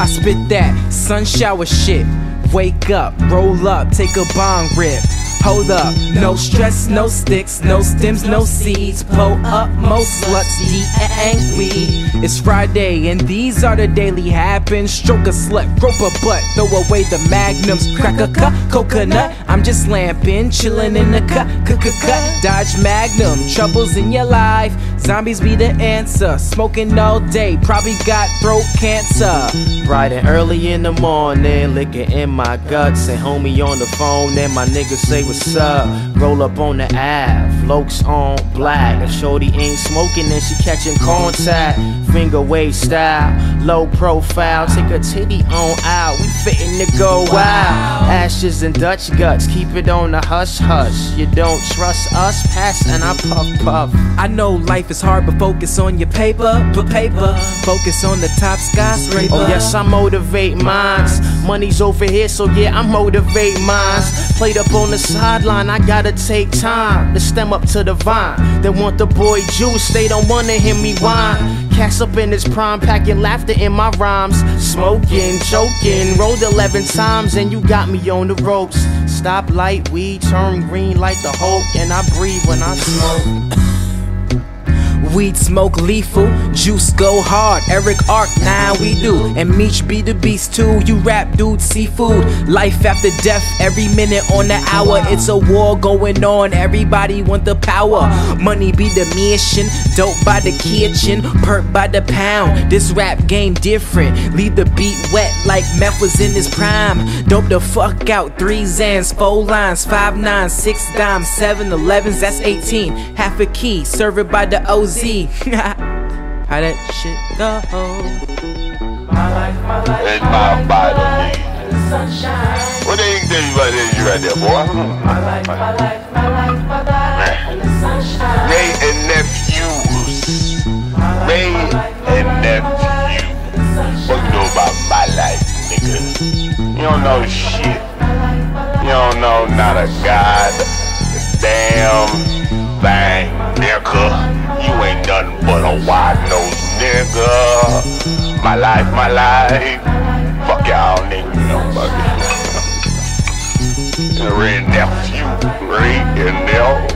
I spit that sun shower shit. Wake up, roll up, take a bong rip. Hold up, no stress, no sticks, no stems, no seeds. Pull up, most sluts, D and weed. It's Friday, and these are the daily happens. Stroke a slut, grope a butt, throw away the magnums. Crack a cut, coconut. I'm just lamping, chillin' in the cut, cut, cut, cut. Dodge magnum, troubles in your life. Zombies be the answer. Smoking all day, probably got throat cancer. Bright and early in the morning, liquor in my guts. And homie on the phone, and my nigga say what's up. Roll up on the Ave, lokes on black. A shorty ain't smoking and she catching contact. Finger wave style, low profile. Take a titty on out, we fitting to go wild. Ashes and Dutch guts, keep it on the hush hush. You don't trust us, pass and I puff puff. I know life is hard, but focus on your paper, but paper. Focus on the top skyscraper. Oh yes, I motivate minds. Money's over here, so yeah, I motivate minds. Played up on the I gotta take time to stem up to the vine. They want the boy juice, they don't wanna hear me whine. Cast up in his prime, packing laughter in my rhymes. Smoking, choking, rolled 11 times, and you got me on the ropes. Stop light, weed, turn green like the Hulk, and I breathe when I smoke. Weed smoke lethal, juice go hard. Erick Arc, now we do. And Meech be the beast too. You rap dude, seafood. Life after death, every minute on the hour. It's a war going on. Everybody want the power. Money be the mission. Dope by the kitchen, perk by the pound. This rap game different. Leave the beat wet like meth was in his prime. Dope the fuck out. Three Xans, four lines, five nines, six dimes, seven elevens. That's 18. Half a key, serve it by the OZ. See how that shit go? My life, my life, It's my body. sunshine. What they tell you about this right there, boy? My life, my life, my life, my life, in the sunshine. Ray and nephews. Ray and nephews. What you know about my life, nigga? You don't know shit. You don't know not a god. Damn wide nose nigga. My life, my life. Fuck y'all niggas, know, fuck it. Nephew. And nephew.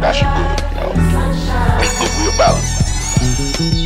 That shit good, you know. We good, we about it.